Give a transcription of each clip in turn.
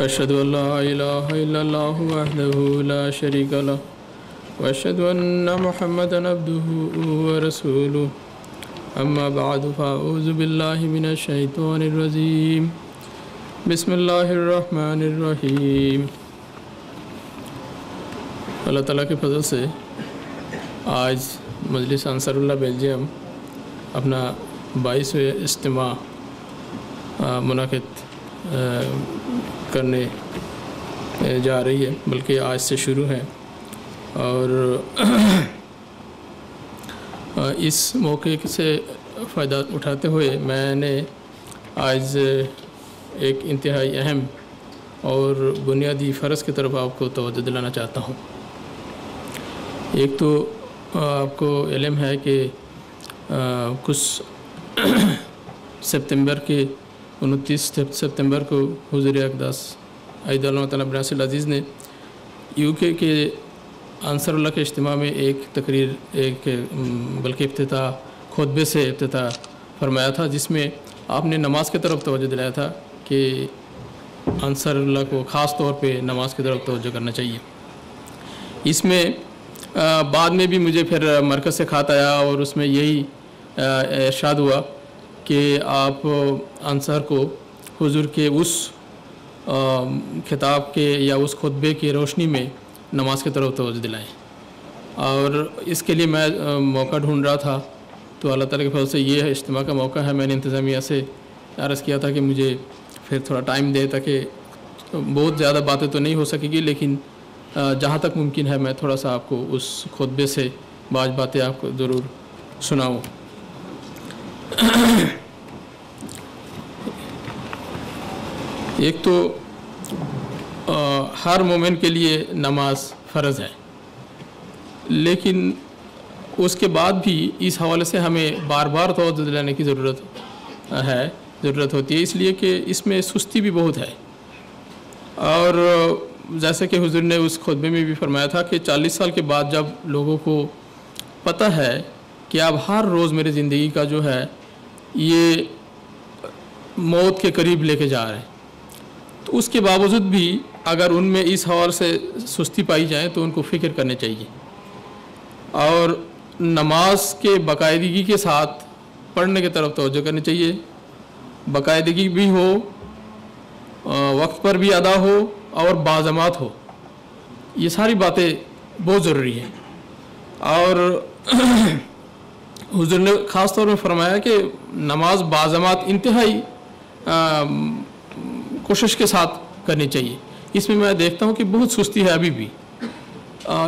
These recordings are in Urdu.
أشهد أن لا إله إلا الله وحده لا شريك له، وأشهد أن محمدا عبده ورسوله. أما بعد، فأعوذ بالله من الشيطان الرجيم. بسم الله الرحمن الرحيم. اللہ تعالیٰ کے فضل سے آج مجلس انصر اللہ بیلجیم اپنا بائیسویں اجتماع منعقد کرنے جا رہی ہے، بلکہ آج سے شروع ہے۔ اور اس موقع سے فائدہ اٹھاتے ہوئے میں نے آج ایک انتہائی اہم اور بنیادی فرض کی طرف آپ کو توجہ دلانا چاہتا ہوں۔ ایک تو آپ کو علم ہے کہ کچھ سپتمبر کے انتیس سپتمبر کو حضور اقداس عید اللہ تعالیٰ براس العزیز نے یو کے کے انصر اللہ کے اجتماع میں ایک تقریر، ایک بلکہ افتتاح، خطبے سے افتتاح فرمایا تھا، جس میں آپ نے نماز کی طرف توجہ دلایا تھا کہ انصر اللہ کو خاص طور پہ نماز کی طرف توجہ کرنا چاہیے۔ اس میں بعد میں بھی مجھے پھر مرکز سے کھات آیا اور اس میں یہی ارشاد ہوا۔ کہ آپ انصر کو حضور کے اس خطاب کے یا اس خطبے کی روشنی میں نماز کی طرف توجہ دلائیں۔ اور اس کے لیے میں موقع ڈھونڈ رہا تھا۔ تو اللہ تعالیٰ کے فضل سے یہ اجتماع کا موقع ہے۔ میں نے انتظامیہ سے عرض کیا تھا کہ مجھے پھر تھوڑا ٹائم دے تاکہ بہت زیادہ باتیں تو نہیں ہو سکے گی، لیکن جہاں تک ممکن ہے میں تھوڑا سا آپ کو اس خطبے سے بعض باتیں آپ کو ضرور سناؤں۔ ایک تو ہر مومن کے لیے نماز فرض ہے۔ لیکن اس کے بعد بھی اس حوالے سے ہمیں بار بار توجہ دلانے کی ضرورت ہے، ضرورت ہوتی ہے۔ اس لیے کہ اس میں سستی بھی بہت ہے۔ اور جیسے کہ حضور نے اس خطبے میں بھی فرمایا تھا کہ چالیس سال کے بعد جب لوگوں کو پتہ ہے کہ اب ہر روز میری زندگی کا جو ہے یہ موت کے قریب لے کے جا رہے ہیں۔ تو اس کے باوجود بھی اگر ان میں اس حوالے سے سستی پائی جائے تو ان کو فکر کرنے چاہیے۔ اور نماز کے باقاعدگی کے ساتھ پڑھنے کی طرف توجہ کرنی چاہیے۔ باقاعدگی بھی ہو وقت پر بھی ادا ہو اور بعضمات ہو۔ یہ ساری باتیں بہت ضروری ہیں۔ اور حضور نے خاص طور میں فرمایا کہ نماز بعضمات انتہائی کوشش کے ساتھ کرنی چاہیے۔ اس میں میں دیکھتا ہوں کہ بہت سستی ہے ابھی بھی۔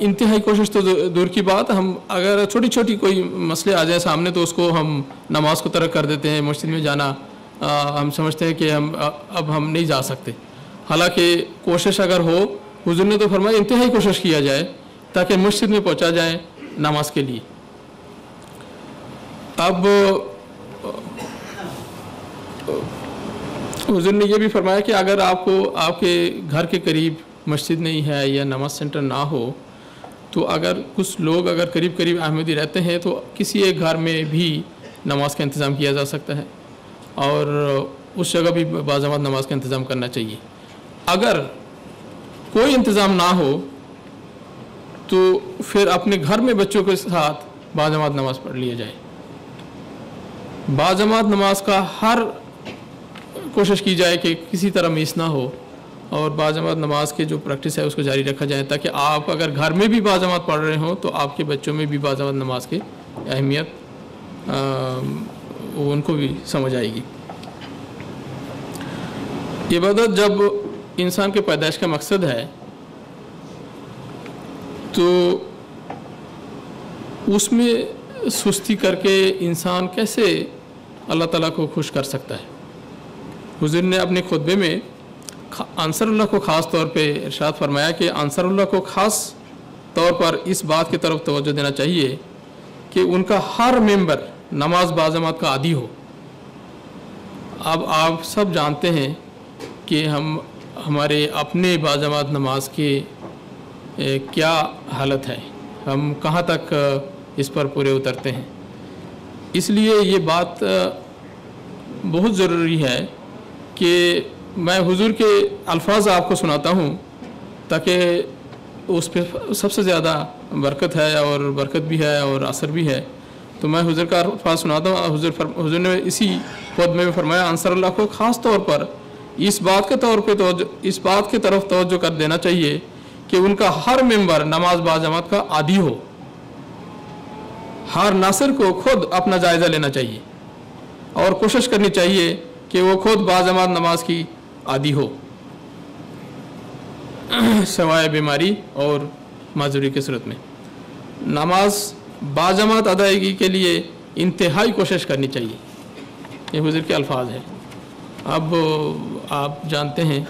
انتہائی کوشش تو دور کی بات، ہم اگر چھوٹی چھوٹی کوئی مسئلے آ جائیں سامنے تو اس کو ہم نماز کو ترک کر دیتے ہیں، مسجد میں جانا ہم سمجھتے ہیں کہ ہم اب ہم نہیں جا سکتے۔ حالانکہ کوشش اگر ہو، حضور نے تو فرمایا انتہائی کوشش کیا جائے تاکہ مسجد میں پہنچا جائے نماز کے لیے۔ اب حضور نے یہ بھی فرمایا کہ اگر آپ کو آپ کے گھر کے قریب مسجد نہیں ہے یا نماز سینٹر نہ ہو، تو اگر کچھ لوگ اگر قریب قریب احمدی رہتے ہیں، تو کسی ایک گھر میں بھی نماز کا انتظام کیا جا سکتا ہے۔ اور اس جگہ بھی بعضمات نماز کا انتظام کرنا چاہیے۔ اگر کوئی انتظام نہ ہو، تو پھر اپنے گھر میں بچوں کے ساتھ بعضمات نماز پڑھ لیا جائے۔ بعضمات نماز کا ہر کوشش کی جائے کہ کسی طرح میس نہ ہو اور بعضمات نماز کے جو پریکٹس ہے اس کو جاری رکھا جائے تاکہ آپ اگر گھر میں بھی بعضمات پڑھ رہے ہوں تو آپ کے بچوں میں بھی بعضمات نماز کی اہمیت ان کو بھی سمجھ آئے گی۔ عبادت جب انسان کے پیدائش کا مقصد ہے تو اس میں سستی کر کے انسان کیسے اللہ تعالیٰ کو خوش کر سکتا ہے؟ حضور نے اپنے خطبے میں انصر اللہ کو خاص طور پہ ارشاد فرمایا کہ انصر اللہ کو خاص طور پر اس بات کی طرف توجہ دینا چاہیے کہ ان کا ہر ممبر نماز بعضمات کا عادی ہو۔ اب آپ سب جانتے ہیں کہ ہم، ہمارے اپنے بعضمات نماز کے کیا حالت ہے؟ ہم کہاں تک اس پر پورے اترتے ہیں۔ اس لیے یہ بات بہت ضروری ہے کہ میں حضور کے الفاظ آپ کو سناتا ہوں تاکہ اس پہ سب سے زیادہ برکت ہے اور برکت بھی ہے اور اثر بھی ہے۔ تو میں حضور کا الفاظ سناتا ہوں۔ حضور فر... حضور نے اسی خطبے میں فرمایا، انصر اللہ کو خاص طور پر اس بات کے طور پہ توجہ، اس بات کی طرف توجہ کر دینا چاہیے کہ ان کا ہر ممبر نماز با جماعت کا عادی ہو۔ ہر ناصر کو خود اپنا جائزہ لینا چاہیے اور کوشش کرنی چاہیے کہ وہ خود با جماعت نماز کی عادی ہو۔ سوائے بیماری اور معذوری کی صورت میں۔ نماز باجماعت ادائیگی کے لیے انتہائی کوشش کرنی چاہیے۔ یہ حضور کے الفاظ ہیں۔ اب آپ جانتے ہیں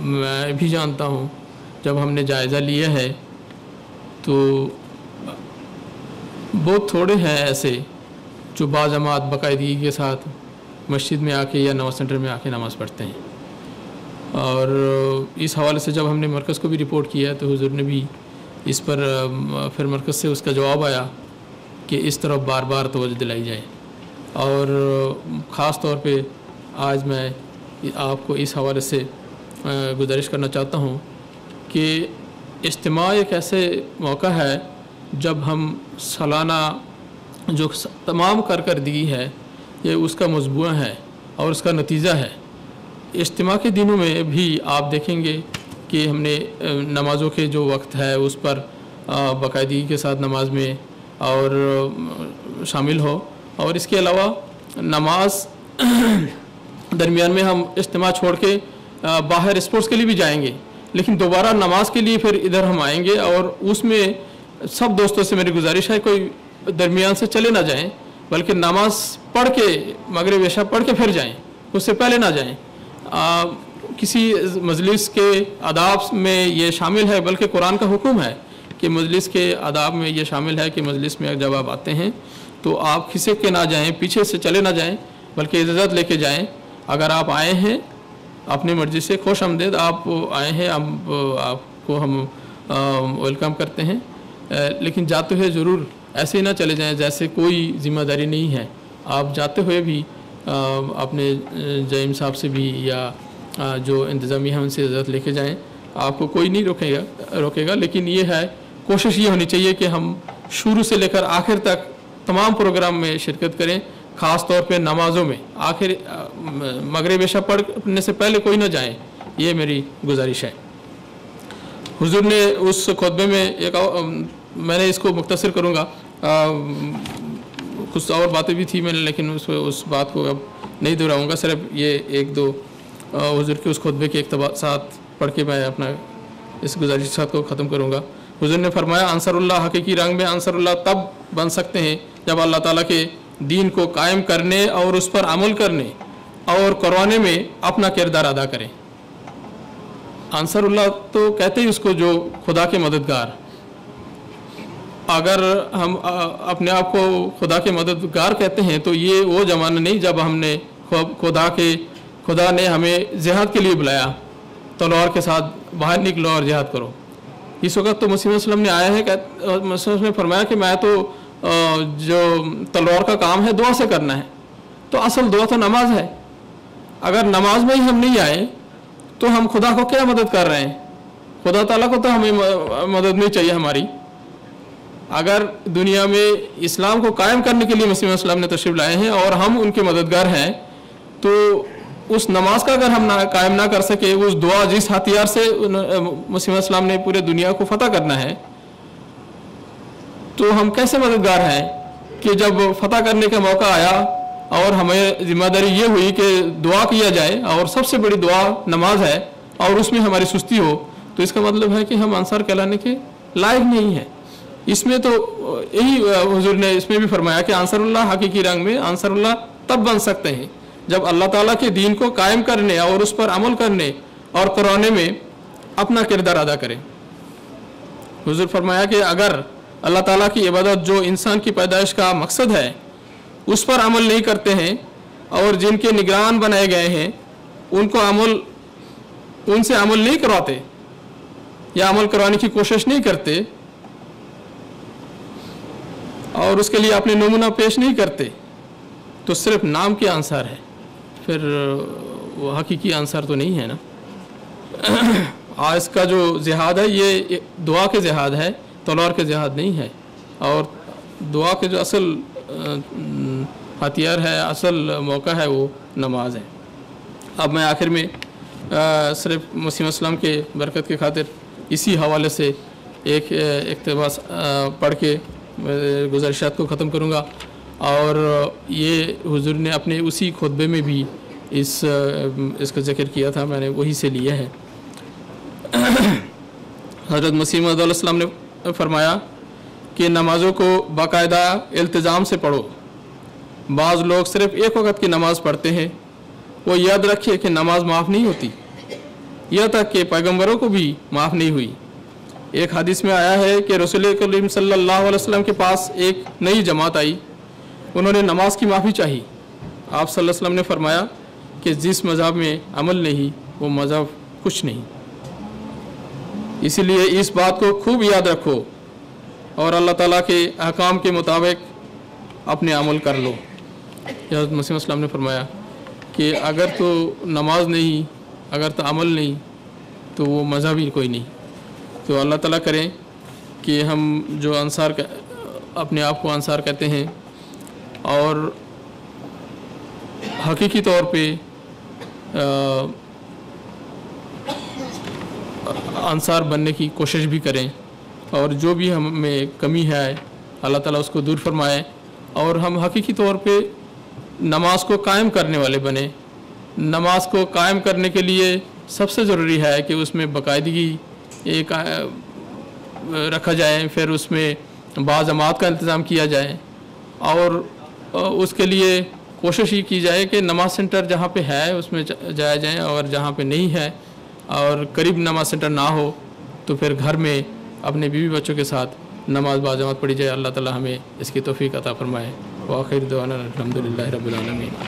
میں بھی جانتا ہوں، جب ہم نے جائزہ لیا ہے تو بہت تھوڑے ہیں ایسے جو بعض جماعت باقاعدگی کے ساتھ مسجد میں آ کے یا نواز سینٹر میں آ کے نماز پڑھتے ہیں۔ اور اس حوالے سے جب ہم نے مرکز کو بھی رپورٹ کیا تو حضور نے بھی اس پر، پھر مرکز سے اس کا جواب آیا کہ اس طرف بار بار توجہ دلائی جائے۔ اور خاص طور پہ آج میں آپ کو اس حوالے سے گزارش کرنا چاہتا ہوں کہ اجتماع ایک ایسے موقع ہے جب ہم سالانہ جو تمام کارکردگی ہے، یہ اس کا مضبوع ہے اور اس کا نتیجہ ہے۔ اجتماع کے دنوں میں بھی آپ دیکھیں گے کہ ہم نے نمازوں کے جو وقت ہے، اس پر باقاعدگی کے ساتھ نماز میں اور شامل ہو۔ اور اس کے علاوہ نماز درمیان میں ہم اجتماع چھوڑ کے باہر اسپورٹس کے لیے بھی جائیں گے۔ لیکن دوبارہ نماز کے لیے پھر ادھر ہم آئیں گے اور اس میں سب دوستوں سے میری گزارش ہے کوئی درمیان سے چلے نہ جائیں بلکہ نماز پڑھ کے مغرب عشاء پڑھ کے پھر جائیں اس سے پہلے نہ جائیں۔ آ, کسی مجلس کے آداب میں یہ شامل ہے بلکہ قرآن کا حکم ہے کہ مجلس کے آداب میں یہ شامل ہے کہ مجلس میں جب آپ آتے ہیں تو آپ کھسے کے نہ جائیں پیچھے سے چلے نہ جائیں بلکہ اجازت لے کے جائیں۔ اگر آپ آئے ہیں اپنی مرضی سے خوش آمدید آپ آئے ہیں اب آپ کو ہم ویلکم کرتے ہیں۔ لیکن جاتے ہوئے ضرور ایسے ہی نہ چلے جائیں جیسے کوئی ذمہ داری نہیں ہے۔ آپ جاتے ہوئے بھی اپنے جیم صاحب سے بھی یا جو انتظامیہ ہیں ان سے اجازت لے کے جائیں۔ آپ کو کوئی نہیں روکے گا روکے گا، لیکن یہ ہے، کوشش یہ ہونی چاہیے کہ ہم شروع سے لے کر آخر تک تمام پروگرام میں شرکت کریں، خاص طور پہ نمازوں میں۔ آخر مغرب عشاء پڑھنے سے پہلے کوئی نہ جائیں یہ میری گزارش ہے۔ حضور نے اس خطبے میں ایک میں نے اس کو مختصر کروں گا۔ کچھ اور باتیں بھی تھیں میں نے، لیکن اس اس بات کو اب نہیں دہراؤں گا۔ صرف یہ ایک دو حضور کے اس خطبے کے اقتباسات پڑھ کے میں اپنا اس گزارش ساتھ کو ختم کروں گا۔ حضور نے فرمایا انصر اللہ حقیقی رنگ میں انصر اللہ تب بن سکتے ہیں جب اللہ تعالیٰ کے دین کو قائم کرنے اور اس پر عمل کرنے اور کروانے میں اپنا کردار ادا کریں۔ انصر اللہ تو کہتے ہی اس کو جو خدا کے مددگار اگر ہم اپنے آپ کو خدا کے مددگار کہتے ہیں تو یہ وہ زمانہ نہیں جب ہم نے خدا کے، خدا نے ہمیں جہاد کے لیے بلایا۔ تلوار کے ساتھ باہر نکلو اور جہاد کرو۔ اس وقت تو مسیم وسلم نے آیا ہے کہ مسلم نے فرمایا کہ میں تو جو تلوار کا کام ہے دعا سے کرنا ہے۔ تو اصل دعا تو نماز ہے۔ اگر نماز میں ہی ہم نہیں آئے تو ہم خدا کو کیا مدد کر رہے ہیں؟ خدا تعالیٰ کو تو ہمیں مدد نہیں چاہیے ہماری۔ اگر دنیا میں اسلام کو قائم کرنے کے لیے مسیم السلام نے تشریف لائے ہیں اور ہم ان کے مددگار ہیں، تو اس نماز کا اگر ہم نہ قائم نہ کر سکے، اس دعا جس ہتھیار سے مسیم السلام نے پورے دنیا کو فتح کرنا ہے، تو ہم کیسے مددگار ہیں کہ جب فتح کرنے کا موقع آیا اور ہمیں ذمہ داری یہ ہوئی کہ دعا کیا جائے اور سب سے بڑی دعا نماز ہے اور اس میں ہماری سستی ہو، تو اس کا مطلب ہے کہ ہم انصار کہلانے کے لائق نہیں ہیں۔ اس میں تو یہی حضور نے اس میں بھی فرمایا کہ انصر اللہ حقیقی رنگ میں انصر اللہ تب بن سکتے ہیں جب اللہ تعالیٰ کے دین کو قائم کرنے اور اس پر عمل کرنے اور کرانے میں اپنا کردار ادا کریں حضور فرمایا کہ اگر اللہ تعالیٰ کی عبادت جو انسان کی پیدائش کا مقصد ہے، اس پر عمل نہیں کرتے ہیں اور جن کے نگران بنائے گئے ہیں، ان کو عمل، ان سے عمل نہیں کرواتے یا عمل کروانے کی کوشش نہیں کرتے اور اس کے لیے اپنے نمونہ پیش نہیں کرتے، تو صرف نام کے آنسار ہے پھر، وہ حقیقی آنسار تو نہیں ہے نا؟ اس کا جو جہاد ہے، یہ دعا کے جہاد ہے، تلوار کے جہاد نہیں ہے۔ اور دعا کے جو اصل ہتھیار ہے، اصل موقع ہے، وہ نماز ہے۔ اب میں آخر میں صرف مسیم اسلام کے برکت کے خاطر اسی حوالے سے ایک اقتباس پڑھ کے گزارشات کو ختم کروں گا۔ اور یہ حضور نے اپنے اسی خطبے میں بھی اس اس کا ذکر کیا تھا، میں نے وہی سے لیا ہے۔ حضرت مسیم علیہ السلام نے فرمایا کہ نمازوں کو باقاعدہ التظام سے پڑھو۔ بعض لوگ صرف ایک وقت کی نماز پڑھتے ہیں۔ وہ یاد رکھے کہ نماز معاف نہیں ہوتی۔ یہ تک کہ پیغمبروں کو بھی معاف نہیں ہوئی۔ ایک حدیث میں آیا ہے کہ رسول کریم صلی اللہ علیہ وسلم کے پاس ایک نئی جماعت آئی۔ انہوں نے نماز کی معافی چاہی۔ آپ صلی اللہ علیہ وسلم نے فرمایا کہ جس مذہب میں عمل نہیں، وہ مذہب کچھ نہیں۔ اسی لیے اس بات کو خوب یاد رکھو اور اللہ تعالیٰ کے احکام کے مطابق اپنے عمل کر لو۔ حضرت مسیم السلام نے فرمایا کہ اگر تو نماز نہیں، اگر تو عمل نہیں، تو وہ مذہب ہی کوئی نہیں۔ تو اللہ تعالیٰ کریں کہ ہم جو انصار اپنے آپ کو انصار کہتے ہیں اور حقیقی طور پہ انصار بننے کی کوشش بھی کریں اور جو بھی ہمیں کمی ہے، اللہ تعالیٰ اس کو دور فرمائے اور ہم حقیقی طور پہ نماز کو قائم کرنے والے بنے نماز کو قائم کرنے کے لیے سب سے ضروری ہے کہ اس میں باقاعدگی ایک رکھا جائے، پھر اس میں بعض جماعت کا انتظام کیا جائے۔ اور اس کے لیے کوشش ہی کی جائے کہ نماز سنٹر جہاں پہ ہے، اس میں جایا جائیں اور جہاں پہ نہیں ہے، اور قریب نماز سنٹر نہ ہو، تو پھر گھر میں اپنے بیوی بچوں کے ساتھ نماز جماعت پڑھی جائے۔ اللہ تعالی ہمیں اس کی توفیق عطا فرمائے۔ واخر دعوانا الحمدللہ رب العالمین۔